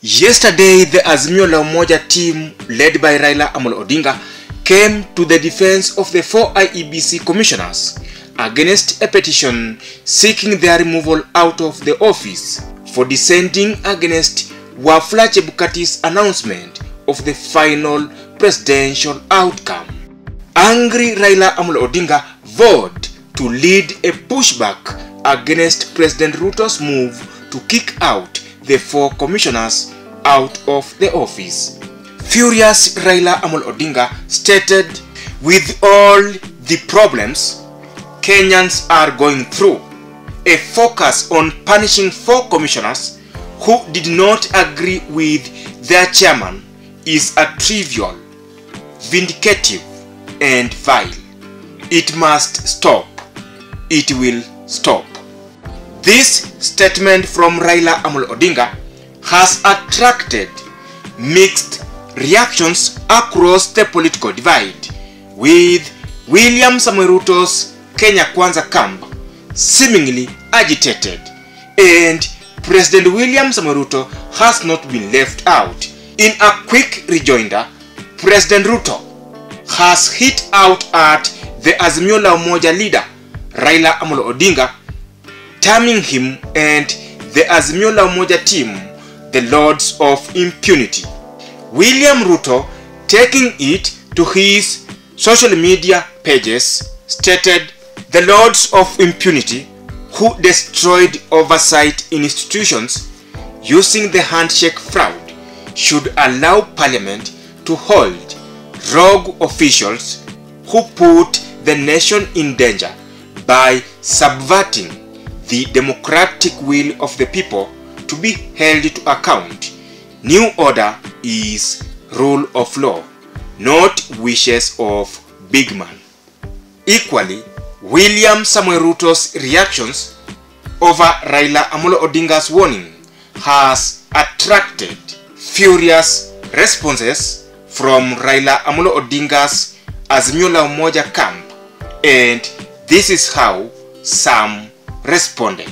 Yesterday, the Azimio La Umoja team, led by Raila Amolo Odinga, came to the defense of the four IEBC commissioners against a petition seeking their removal out of the office for dissenting against Wafula Chebukati's announcement of the final presidential outcome. Angry Raila Amolo Odinga vowed to lead a pushback against President Ruto's move to kick out the four commissioners out of the office. Furious Raila Amolo Odinga stated, with all the problems Kenyans are going through, a focus on punishing four commissioners who did not agree with their chairman is a trivial, vindicative, and vile. It must stop. It will stop. This statement from Raila Amolo Odinga has attracted mixed reactions across the political divide, with William Samoei Ruto's Kenya Kwanza camp seemingly agitated, and President William Samoei Ruto has not been left out. In a quick rejoinder, President Ruto has hit out at the Azimio La Umoja leader Raila Amolo Odinga, terming him and the Azimio La Umoja team the Lords of Impunity. William Ruto, taking it to his social media pages, stated, The Lords of Impunity, who destroyed oversight institutions using the handshake fraud, should allow Parliament to hold rogue officials who put the nation in danger by subverting the democratic will of the people to be held to account. New order is rule of law, not wishes of big man. Equally, William Samoei Ruto's reactions over Raila Amolo Odinga's warning has attracted furious responses from Raila Amolo Odinga's Azimio La Umoja camp and this is how some responde.